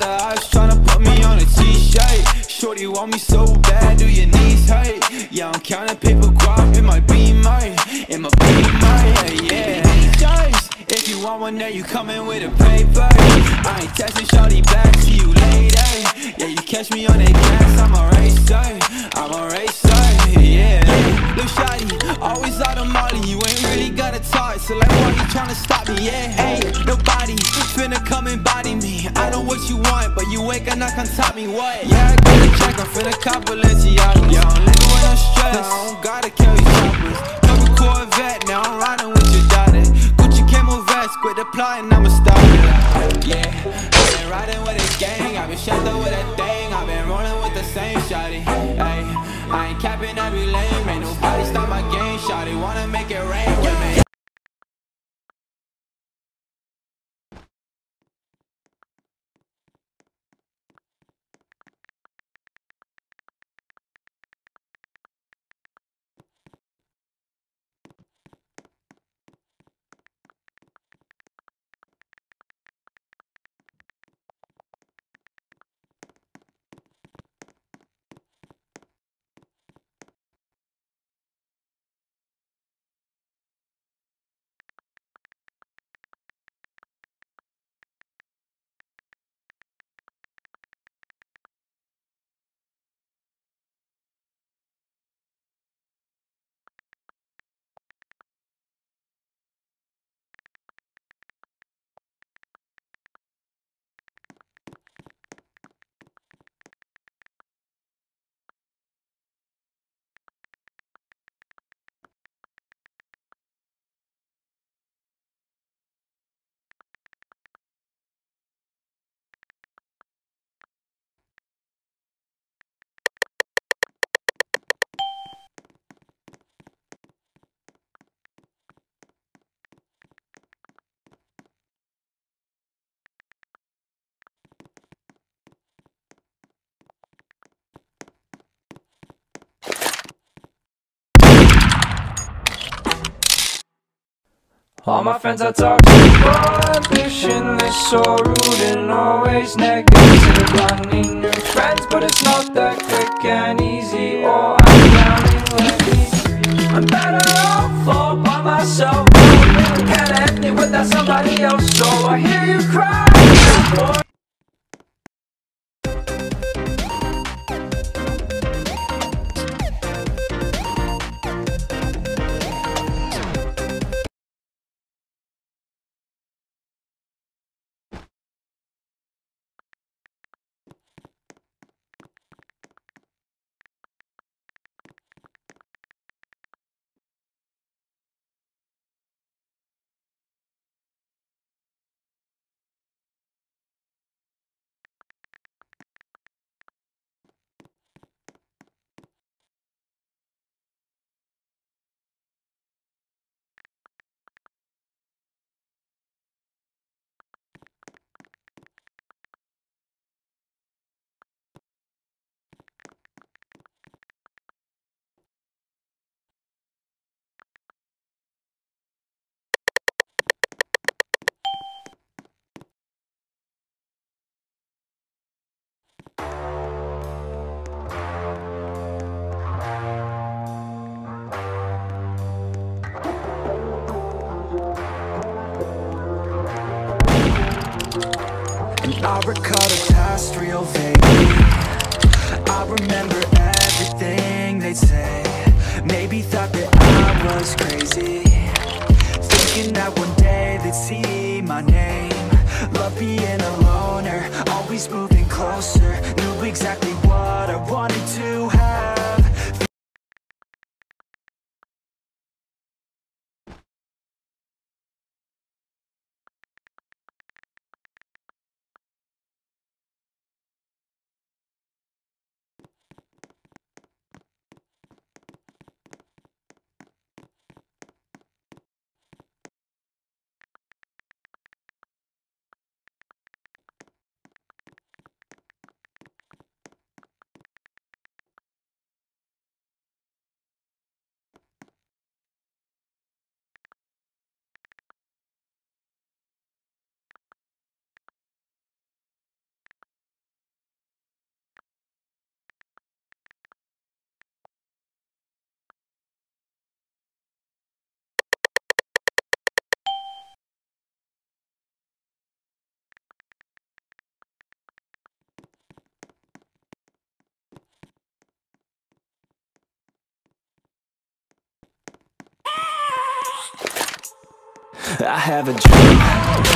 The ops tryna put me on a t-shirt. Shorty want me so bad, do your knees hurt? Yeah, I'm counting paper guap in my B-Mike. In my B-Mike, yeah. If you want one there, you coming with a paper. I ain't texting shorty back, see you later. Yeah, you catch me on that gas, I'm a racer. I'm a racer, yeah. Lil' shawty, always out of molly. You ain't really gotta talk, so like, why you tryna stop me? Yeah, ain't nobody finna come and body me. What you want, but you ain't gonna come top me. What? Yeah, I got a check, I'm finna cop Balenciaga. Yeah, I'm living with no stress. I don't gotta carry choppers. Double Corvette, now I'm riding with your daughter. Gucci camo vest, quit the plotting, I'm a starter. All my friends are toxic, ambitionless, so rude and always negative. I need new friends, but it's not that quick and easy. Or I'm drowning me. I'm better off all by myself. Can't end it without somebody else, so I hear you cry. The past real vaguely I remember everything they'd say. Maybe thought that I was crazy. Thinking that one day they'd see my name. Love being a loner, always moving closer. Knew exactly what I wanted to have I have a dream,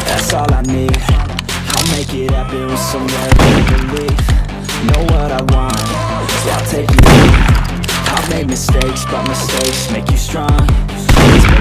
that's all I need. I'll make it happen with some belief. Know what I want, so I'll take it. I've made mistakes, but mistakes make you strong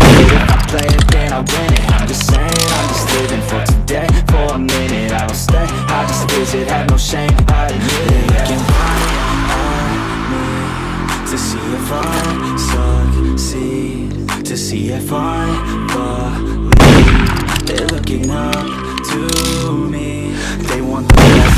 If I play it, then I win it I'm just saying, I'm just living for today For a minute, I don't stay I just visit, have no shame I admit it Looking right at me To see if I succeed To see if I believe They're looking up to me They want the best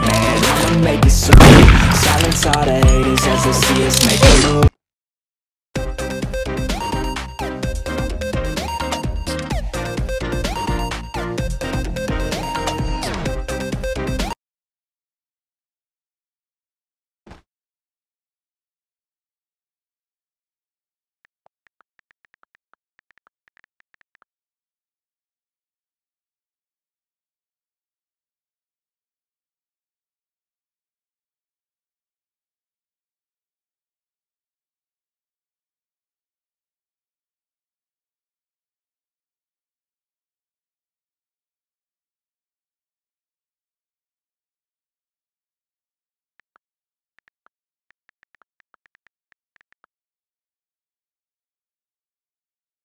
man, I'ma make it soon Silence all the haters as they see us make a move